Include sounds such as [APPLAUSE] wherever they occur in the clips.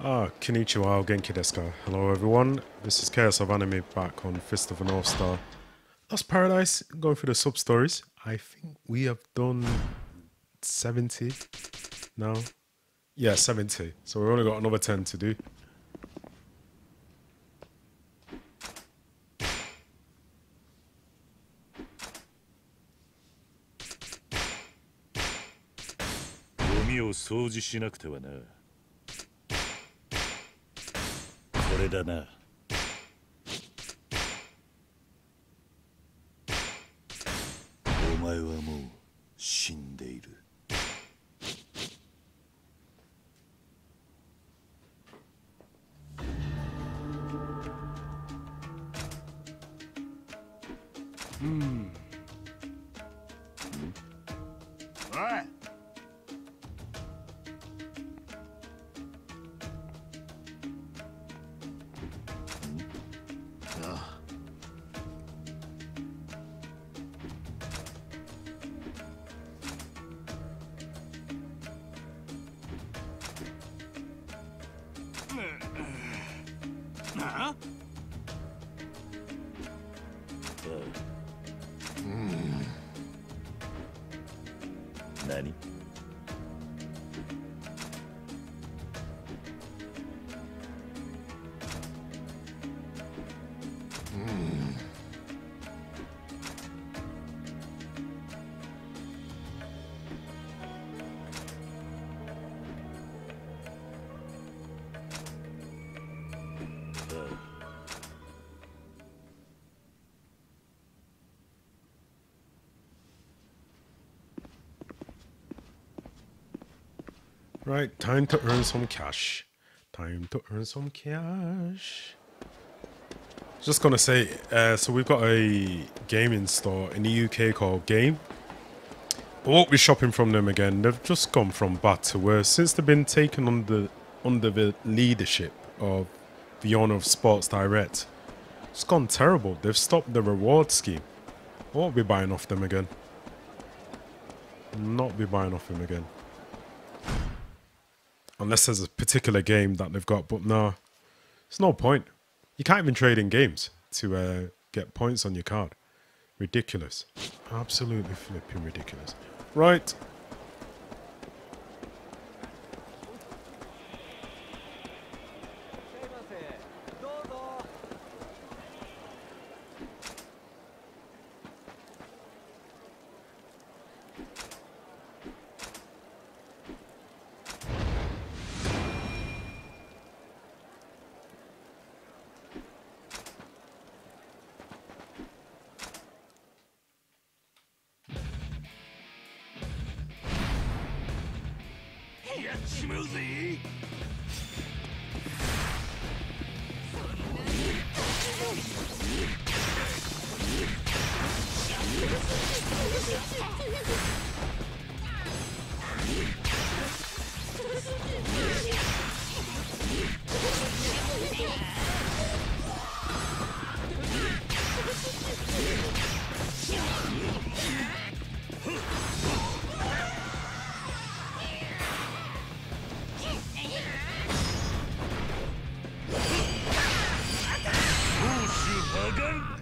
Ah, Konnichiwa, Genki desu ka? Hello everyone, this is Chaos of Anime back on Fist of the North Star. Lost Paradise, going through the sub-stories. I think we have done 70 now. Yeah, 70. So we've only got another 10 to do. Gomi を掃除しなくてはな。 れだな。お前はもう死んでいる。何？Right, time to earn some cash. Time to earn some cash. Just gonna say, uh, so we've got a gaming store in the UK called Game. I won't be shopping from them again. They've just gone from bad to worse since they've been taken under under the leadership of the owner of Sports Direct. It's gone terrible. They've stopped the reward scheme. I won't be buying off them again. Not be buying off them again unless there's a particular game that they've got. But no, it's no point. You can't even trade in games to uh, get points on your card. Ridiculous. Absolutely flipping ridiculous. Right. やっちまうぜ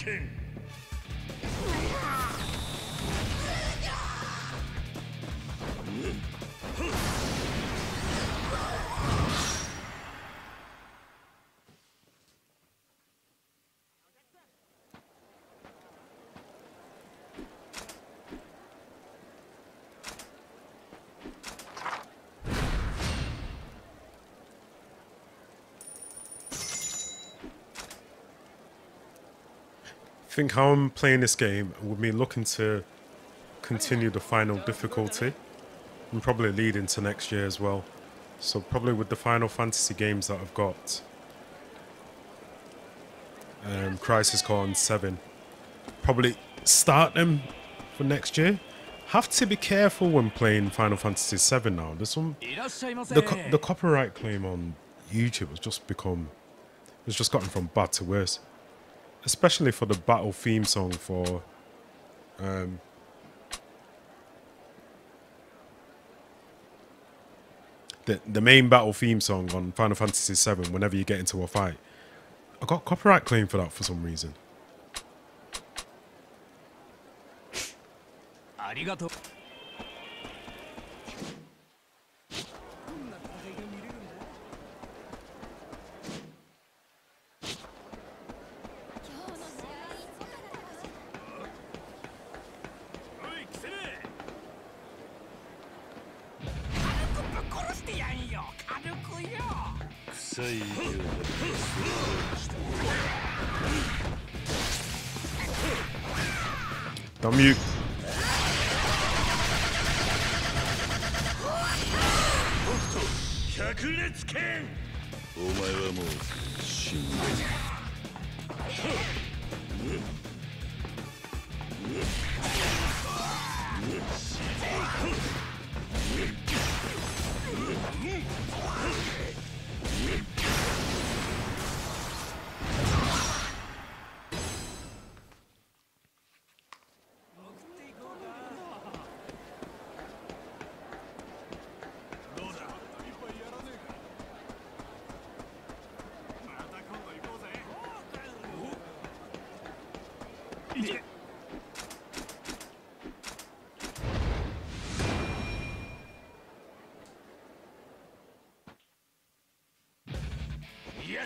king! I think how I'm playing this game would me looking to continue the final difficulty and probably lead into next year as well. So probably with the Final Fantasy games that I've got, um, Crisis Core 7, probably start them for next year. Have to be careful when playing Final Fantasy 7 now. There's some the, the copyright claim on YouTube has just become it's just gotten from bad to worse especially for the battle theme song for um, the the main battle theme song on Final Fantasy VII. Whenever you get into a fight, I got copyright claim for that for some reason. [LAUGHS] 最強ダミュ百裂お前はもう死んでる。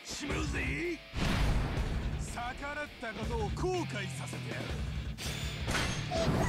っちまうぜ。逆らったことを後悔させてやる。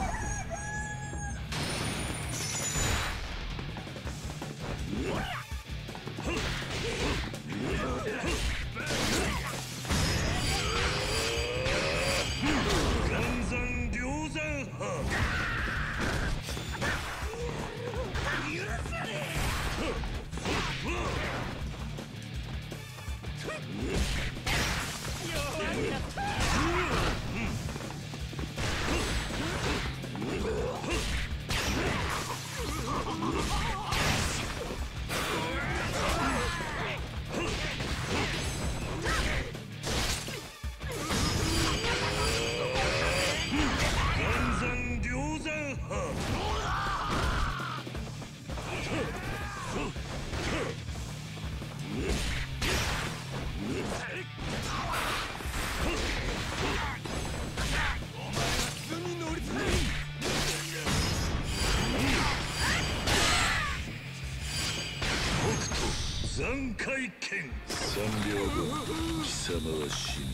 残海剣。三秒後貴様は死ぬ。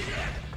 高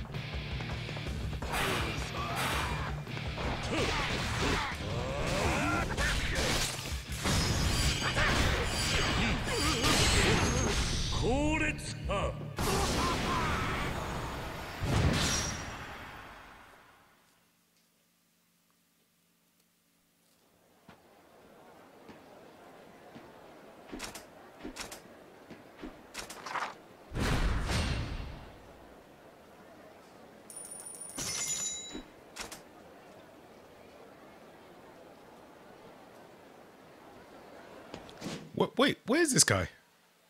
Wait, where's this guy?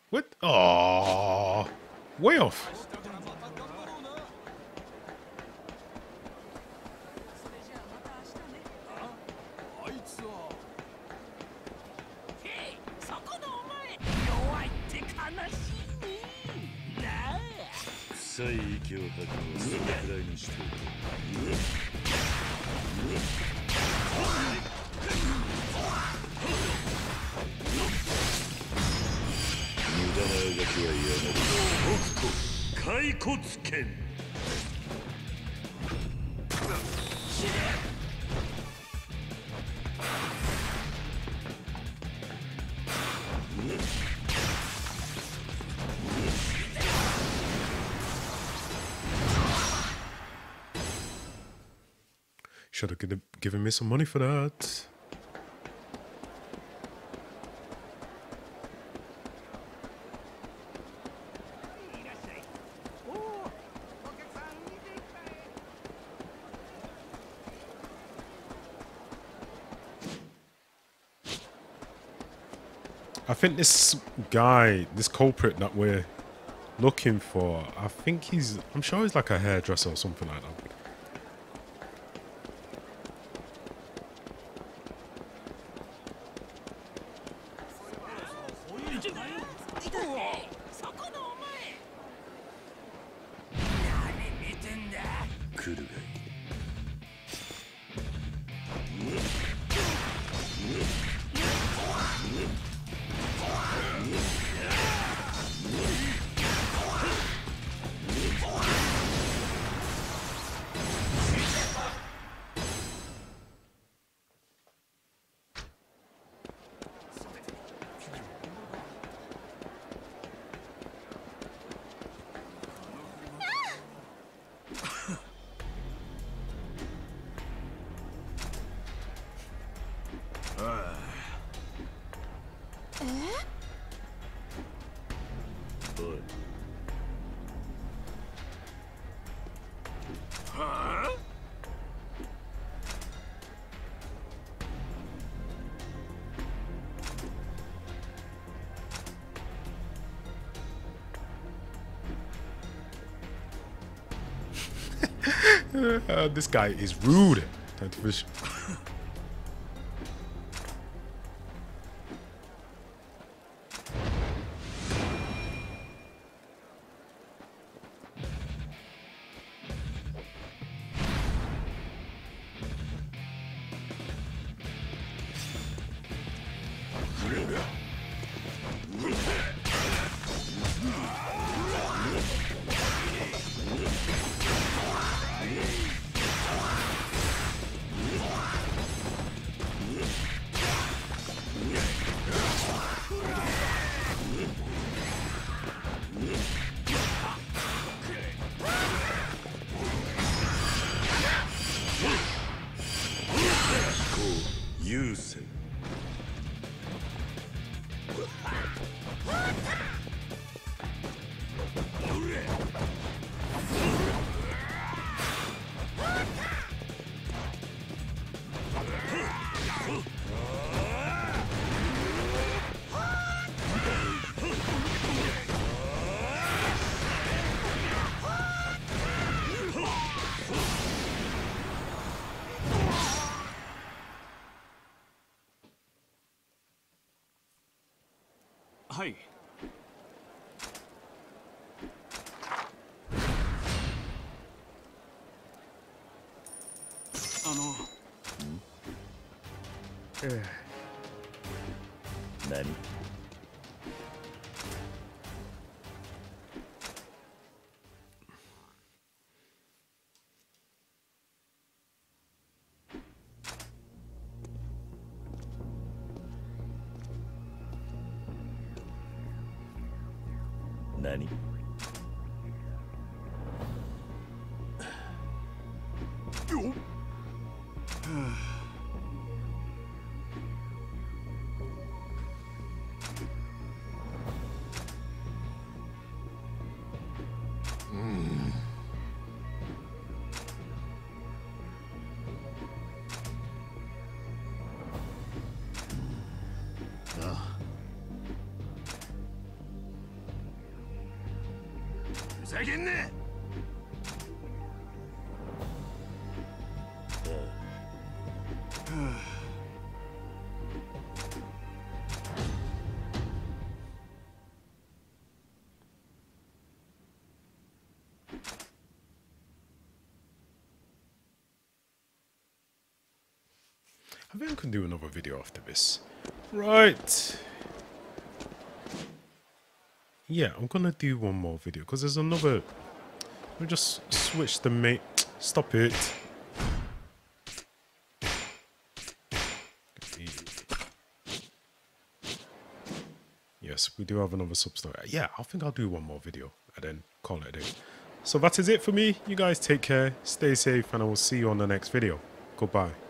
What? Oh, way off. Should have given me some money for that. I think this guy, this culprit that we're looking for, I think he's, I'm sure he's like a hairdresser or something like that. [LAUGHS] uh, this guy is rude. Time to fish. [LAUGHS] あのええ。何？I think I can do another video after this. Right. Yeah, I'm gonna do one more video because there's another. We just switch the mate. Stop it. Yes, we do have another sub story. Yeah, I think I'll do one more video and then call it a day. So that is it for me. You guys take care, stay safe, and I will see you on the next video. Goodbye.